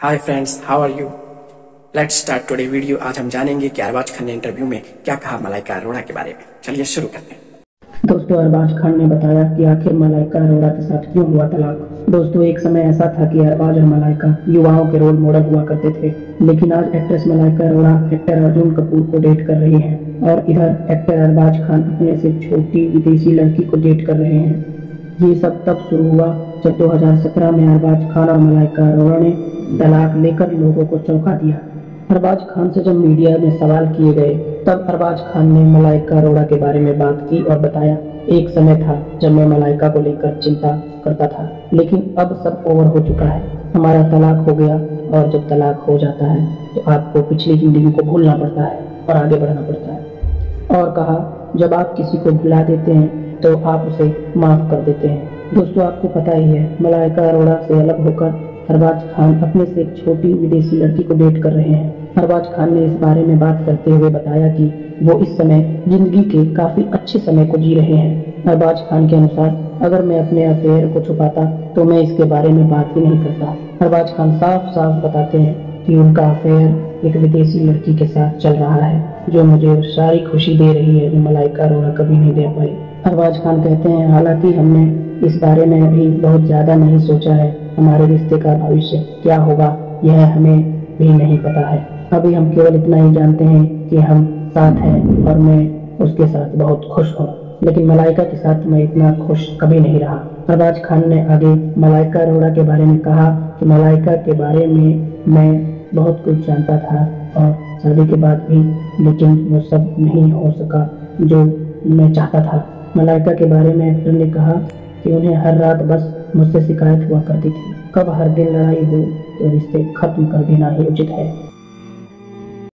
Hi friends how are you let's start today video आज हम जानेंगे कि अरबाज खान ने इंटरव्यू में क्या कहा मलाइका अरोड़ा के बारे में। चलिए शुरू करते हैं। दोस्तों अरबाज खान ने बताया कि आखिर मलाइका अरोड़ा के साथ क्यों हुआ तलाक? दोस्तों, एक समय ऐसा था कि अरबाज और मलाइका युवाओं के रोल मॉडल हुआ करते थे, लेकिन आज एक्ट्रेस मलाइका अरोड़ा एक्टर अर्जुन कपूर को डेट कर रही हैं और इधर एक्टर अरबाज खान अपने से छोटी विदेशी लड़की को डेट कर रहे हैं। ये सब तब शुरू हुआ जब 2017 में अरबाज खान और मलाइका अरोड़ा ने तलाक लेकर लोगों को चौंका दिया। अरबाज खान से जब मीडिया में सवाल किए गए, तब अरबाज खान ने मलाइका अरोड़ा के बारे में बात की और बताया, एक समय था जब मैं मलाइका को लेकर चिंता करता था, लेकिन अब सब ओवर हो चुका है। हमारा तलाक हो गया और जब तलाक हो जाता है तो आपको पिछली ज़िंदगी को भूलना पड़ता है और आगे बढ़ना पड़ता है। और कहा, जब आप किसी को भुला देते हैं तो आप उसे माफ़ कर देते हैं। दोस्तों, आपको पता ही है, मलाइका अरोड़ा से अलग होकर अरबाज खान अपने से एक छोटी विदेशी लड़की को डेट कर रहे हैं। अरबाज खान ने इस बारे में बात करते हुए बताया कि वो इस समय ज़िंदगी के काफ़ी अच्छे समय को जी रहे हैं। अरबाज खान के अनुसार, अगर मैं अपने अफेयर को छुपाता तो मैं इसके बारे में बात ही नहीं करता। अरबाज खान साफ़ साफ़ बताते हैं कि उनका अफेयर एक विदेशी लड़की के साथ चल रहा है, जो मुझे सारी खुशी दे रही है, जो मलाइका अरोड़ा कभी नहीं दे पाई। अरबाज खान कहते हैं, हालाँकि हमने इस बारे में अभी बहुत ज़्यादा नहीं सोचा है, हमारे रिश्ते का भविष्य क्या होगा, यह हमें भी नहीं पता है। अभी हम केवल इतना ही जानते हैं कि हम साथ हैं और मैं उसके साथ बहुत खुश हूँ, लेकिन मलाइका के साथ मैं इतना खुश कभी नहीं रहा। अरबाज खान ने आगे मलाइका अरोड़ा के बारे में कहा कि मलाइका के बारे में मैं बहुत कुछ जानता था और शादी के बाद भी, लेकिन वो सब नहीं हो सका जो मैं चाहता था। मलाइका के बारे में एक्टर ने कहा कि उन्हें हर रात बस मुझसे शिकायत हुआ करती थी। कब हर दिन लड़ाई हो तो रिश्ते खत्म कर देना ही उचित है।